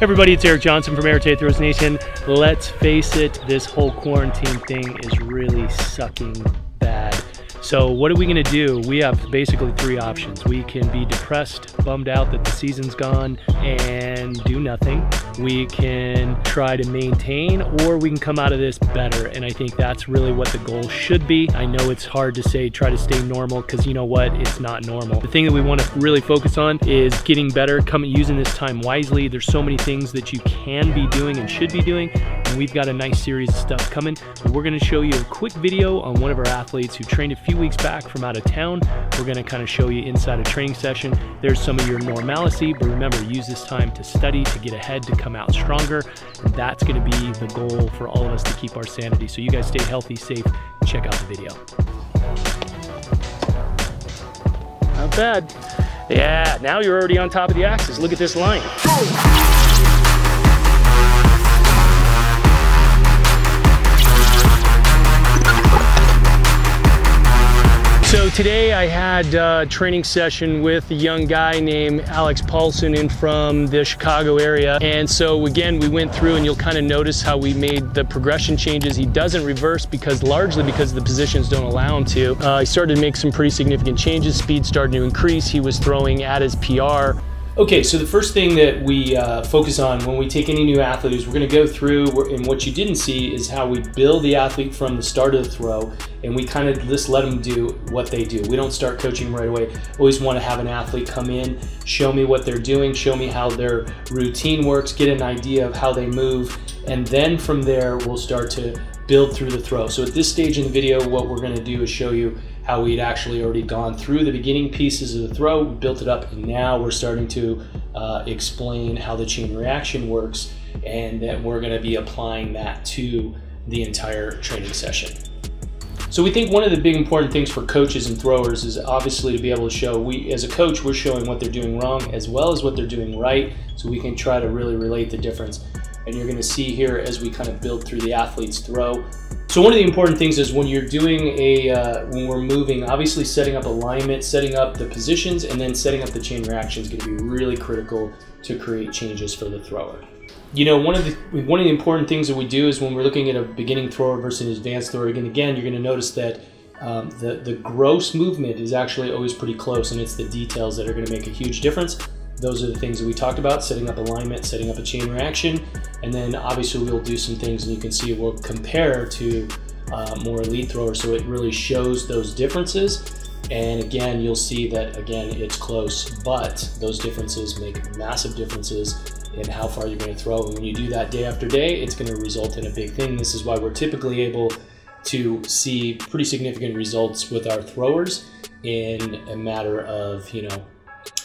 Everybody, it's Eric Johnson from Arete Throws Nation. Let's face it, this whole quarantine thing is really sucking. So what are we gonna do? We have basically three options. We can be depressed, bummed out that the season's gone and do nothing. We can try to maintain or we can come out of this better. And I think that's really what the goal should be. I know it's hard to say try to stay normal because you know what, it's not normal. The thing that we wanna really focus on is getting better, coming using this time wisely. There's so many things that you can be doing and should be doing. And we've got a nice series of stuff coming. We're gonna show you a quick video on one of our athletes who trained a few weeks back from out of town. We're gonna kind of show you inside a training session. There's some of your normalcy, but remember, use this time to study, to get ahead, to come out stronger. And that's gonna be the goal for all of us to keep our sanity. So you guys stay healthy, safe, check out the video. Not bad. Yeah, now you're already on top of the axis. Look at this line. Today I had a training session with a young guy named Alex Paulson in from the Chicago area. And so again, we went through and you'll kind of notice how we made the progression changes. He doesn't reverse because largely because the positions don't allow him to. Uh, he started to make some pretty significant changes. Speed started to increase. He was throwing at his PR. Okay, so the first thing that we uh, focus on when we take any new athlete is we're going to go through, and what you didn't see is how we build the athlete from the start of the throw, and we kind of just let them do what they do. We don't start coaching right away. Always want to have an athlete come in, show me what they're doing, show me how their routine works, get an idea of how they move, and then from there we'll start to build through the throw. So at this stage in the video, what we're going to do is show you how we'd actually already gone through the beginning pieces of the throw, built it up, and now we're starting to uh, explain how the chain reaction works, and that we're going to be applying that to the entire training session. So we think one of the big important things for coaches and throwers is obviously to be able to show we as a coach we're showing what they're doing wrong as well as what they're doing right so we can try to really relate the difference. And you're going to see here as we kind of build through the athlete's throw so one of the important things is when you're doing a, uh, when we're moving, obviously setting up alignment, setting up the positions, and then setting up the chain reaction is going to be really critical to create changes for the thrower. You know, one of the one of the important things that we do is when we're looking at a beginning thrower versus an advanced thrower. Again, again, you're going to notice that um, the the gross movement is actually always pretty close, and it's the details that are going to make a huge difference. Those are the things that we talked about, setting up alignment, setting up a chain reaction, and then obviously we'll do some things and you can see we'll compare to uh, more lead throwers so it really shows those differences. And again, you'll see that again, it's close, but those differences make massive differences in how far you're gonna throw. And when you do that day after day, it's gonna result in a big thing. This is why we're typically able to see pretty significant results with our throwers in a matter of, you know,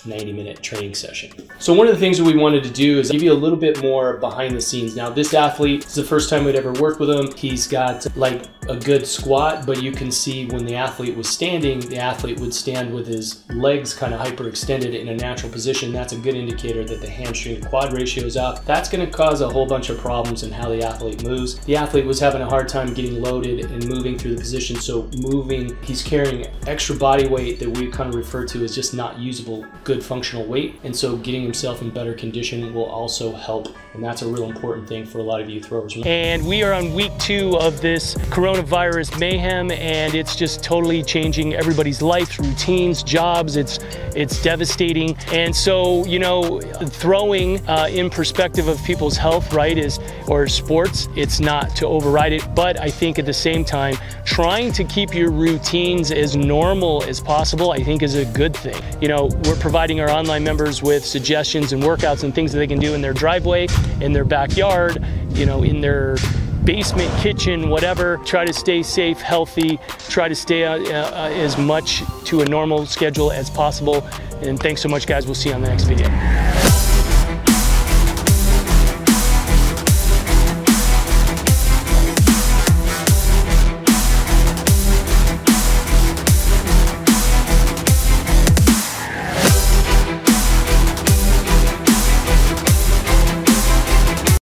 90 minute training session. So one of the things that we wanted to do is give you a little bit more behind the scenes. Now this athlete, is the first time we'd ever worked with him. He's got like a good squat, but you can see when the athlete was standing, the athlete would stand with his legs kind of hyperextended in a natural position. That's a good indicator that the hamstring quad ratio is out. That's gonna cause a whole bunch of problems in how the athlete moves. The athlete was having a hard time getting loaded and moving through the position. So moving, he's carrying extra body weight that we kind of refer to as just not usable good functional weight. And so getting himself in better condition will also help. And that's a real important thing for a lot of you throwers. And we are on week two of this coronavirus mayhem and it's just totally changing everybody's life, routines, jobs. It's, it's devastating. And so, you know, throwing uh, in perspective of people's health, right, is, or sports, it's not to override it. But I think at the same time, trying to keep your routines as normal as possible, I think is a good thing. You know, we're providing our online members with suggestions and workouts and things that they can do in their driveway, in their backyard, you know, in their basement, kitchen, whatever. Try to stay safe, healthy, try to stay uh, uh, as much to a normal schedule as possible. And thanks so much, guys. We'll see you on the next video.